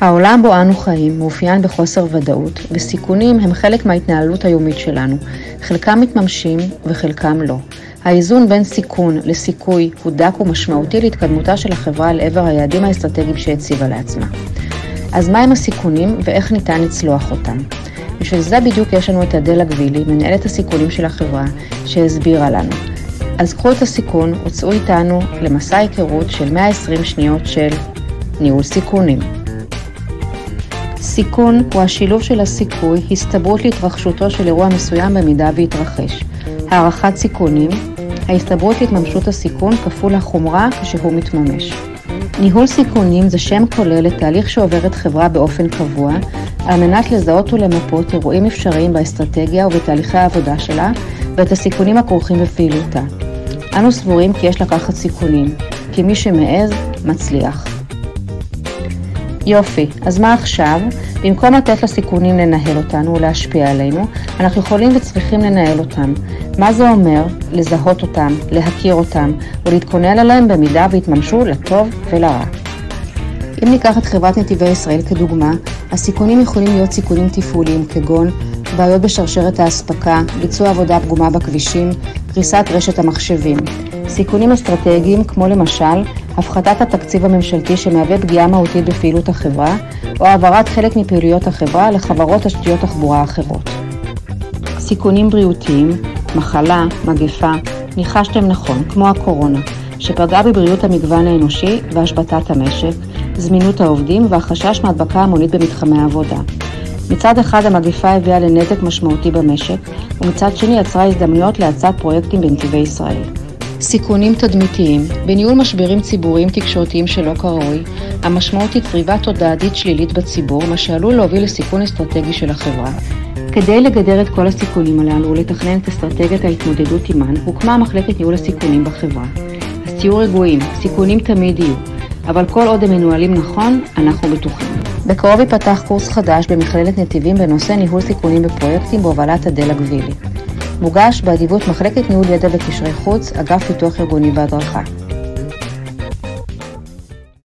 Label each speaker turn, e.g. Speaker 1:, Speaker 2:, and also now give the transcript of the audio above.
Speaker 1: העולם בו אנו חיים מאופיין בחוסר ודאות, וסיכונים הם חלק מההתנהלות היומית שלנו. חלקם מתממשים וחלקם לא. האיזון בין סיכון לסיכוי הוא דק ומשמעותי להתקדמותה של החברה לעבר היעדים האסטרטגיים שהציבה לעצמה. אז מהם הסיכונים ואיך ניתן לצלוח אותם? בשביל זה בדיוק יש לנו את אדלה גבילי, מנהלת הסיכונים של החברה, שהסבירה לנו. אז קחו את הסיכון וצאו איתנו למסע היכרות של 120 שניות של ניהול סיכונים. סיכון הוא השילוב של הסיכוי, הסתברות להתרחשותו של אירוע מסוים במידה ויתרחש. הערכת סיכונים, ההסתברות להתממשות הסיכון כפול החומרה כשהוא מתממש. ניהול סיכונים זה שם כולל לתהליך שעוברת חברה באופן קבוע, על מנת לזהות ולמפות אירועים אפשריים באסטרטגיה ובתהליכי העבודה שלה, ואת הסיכונים הכרוכים בפעילותה. אנו סבורים כי יש לקחת סיכונים, כי מי שמעז, מצליח. יופי, אז מה עכשיו? במקום לתת לסיכונים לנהל אותנו ולהשפיע עלינו, אנחנו יכולים וצריכים לנהל אותם. מה זה אומר? לזהות אותם, להכיר אותם, ולהתכונן עליהם במידה ויתממשו לטוב ולרע. אם ניקח את חברת נתיבי ישראל כדוגמה, הסיכונים יכולים להיות סיכונים תפעוליים כגון בעיות בשרשרת האספקה, ביצוע עבודה פגומה בכבישים, קריסת רשת המחשבים. סיכונים אסטרטגיים כמו למשל הפחתת התקציב הממשלתי שמהווה פגיעה מהותית בפעילות החברה, או העברת חלק מפעילויות החברה לחברות תשתיות תחבורה אחרות. סיכונים בריאותיים, מחלה, מגפה, ניחשתם נכון, כמו הקורונה, שפגעה בבריאות המגוון האנושי והשבתת המשק, זמינות העובדים והחשש מהדבקה המונית במתחמי העבודה. מצד אחד המגפה הביאה לנזק משמעותי במשק, ומצד שני יצרה הזדמנויות להאצת פרויקטים בנתיבי ישראל. סיכונים תדמיתיים בניהול משברים ציבוריים תקשורתיים שלא כראוי, המשמעות היא צריבה תודעתית שלילית בציבור, מה שעלול להוביל לסיכון אסטרטגי של החברה. כדי לגדר את כל הסיכונים הללו ולתכנן את אסטרטגיית ההתמודדות עימן, הוקמה מחלקת ניהול הסיכונים בחברה. אז תהיו רגועים, סיכונים תמיד יהיו, אבל כל עוד הם מנוהלים נכון, אנחנו בטוחים. בקרוב ייפתח קורס חדש במכללת נתיבים בנושא ניהול סיכונים בפרויקטים בהובלת אדלה גבילי. מוגש באדיבות מחלקת ניהול ידע וקשרי חוץ, אגף פיתוח ארגוני והדרכה.